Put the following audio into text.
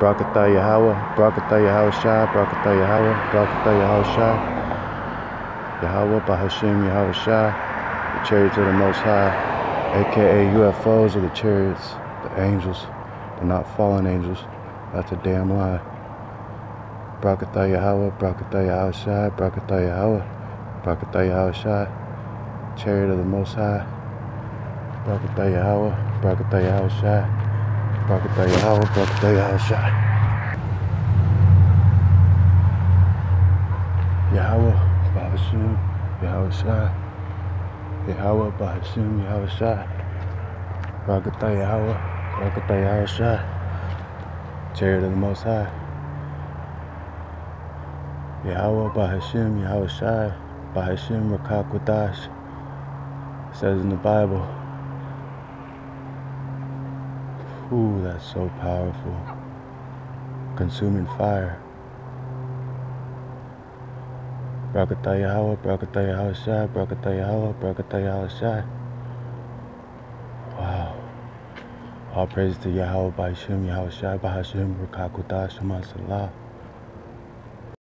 Barakatah Yahweh, Barakatah Yahweh Shai, Barakatah Yahweh, Barakatah Yahweh Shai, Yahweh Bahashim Yahweh the chariots of the Most High, aka UFOs are the chariots, the angels, they're not fallen angels. That's a damn lie. Barakatah Yahweh, Barakatah Yahweh Shai, Barakatah Yahweh, Barakatah Yahweh chariot of the Most High, Barakatah Yahweh, Barakatah Yahweh Barakatah Yahweh, Barakatah Yahweh Shai. Yahweh, Bahashim, Yahweh Shai. Yahweh, Bahashim, Yahweh Shai. Barakatah Yahweh, Barakatah Yahweh Shai. Chariot of the Most High. Yahweh, Bahashim, Yahweh Shai. Bahashim, Rakakwadash. Says in the Bible. Ooh, that's so powerful. Consuming fire. Barakatah Yahweh Shai, Barakatah Yahweh Shai. Wow. All praise to Yahweh, Bahashim, Yahweh Shai, Bahashim, Rakakwadash, Shema Salah.